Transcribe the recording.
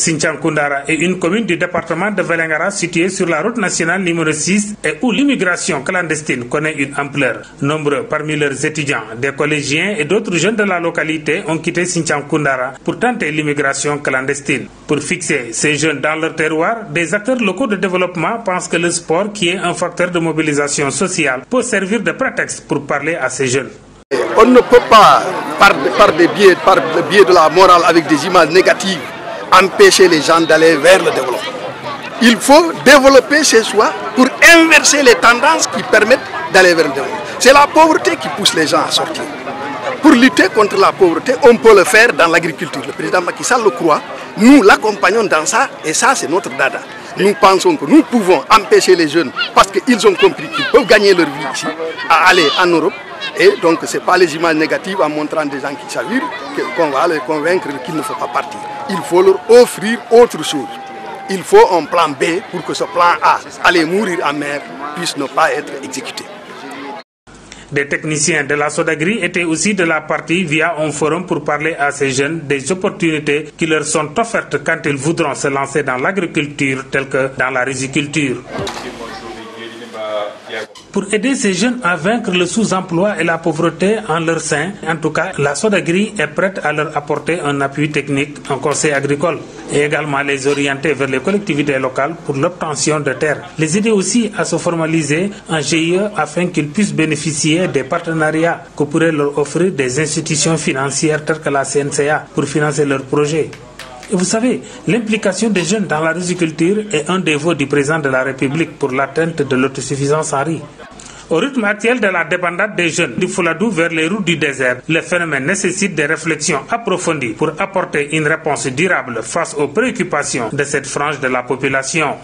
Sintian-Kundara est une commune du département de Velengara située sur la route nationale numéro 6 et où l'immigration clandestine connaît une ampleur. Nombreux parmi leurs étudiants, des collégiens et d'autres jeunes de la localité ont quitté Sintian-Kundara pour tenter l'immigration clandestine. Pour fixer ces jeunes dans leur terroir, des acteurs locaux de développement pensent que le sport, qui est un facteur de mobilisation sociale, peut servir de prétexte pour parler à ces jeunes. On ne peut pas, par, par, des biais, par le biais de la morale avec des images négatives, empêcher les gens d'aller vers le développement. Il faut développer chez soi pour inverser les tendances qui permettent d'aller vers le développement. C'est la pauvreté qui pousse les gens à sortir. Pour lutter contre la pauvreté, on peut le faire dans l'agriculture. Le président Macky Sall le croit. Nous l'accompagnons dans ça et ça, c'est notre dada. Nous pensons que nous pouvons empêcher les jeunes parce qu'ils ont compris qu'ils peuvent gagner leur vie ici, à aller en Europe. Et donc, ce n'est pas les images négatives en montrant des gens qui s'avirent qu'on va les convaincre qu'il ne faut pas partir il faut leur offrir autre chose. Il faut un plan B pour que ce plan A, aller mourir en mer, puisse ne pas être exécuté. Des techniciens de la Sodagri étaient aussi de la partie via un forum pour parler à ces jeunes des opportunités qui leur sont offertes quand ils voudront se lancer dans l'agriculture telle que dans la riziculture. Pour aider ces jeunes à vaincre le sous-emploi et la pauvreté en leur sein, en tout cas, la Sodagri est prête à leur apporter un appui technique, un conseil agricole, et également les orienter vers les collectivités locales pour l'obtention de terres. Les aider aussi à se formaliser en GIE afin qu'ils puissent bénéficier des partenariats que pourraient leur offrir des institutions financières telles que la CNCA pour financer leurs projets. Et vous savez, l'implication des jeunes dans la riziculture est un des voeux du président de la République pour l'atteinte de l'autosuffisance en riz. Au rythme actuel de la dépendance des jeunes du Fouladou vers les routes du désert, le phénomène nécessite des réflexions approfondies pour apporter une réponse durable face aux préoccupations de cette frange de la population.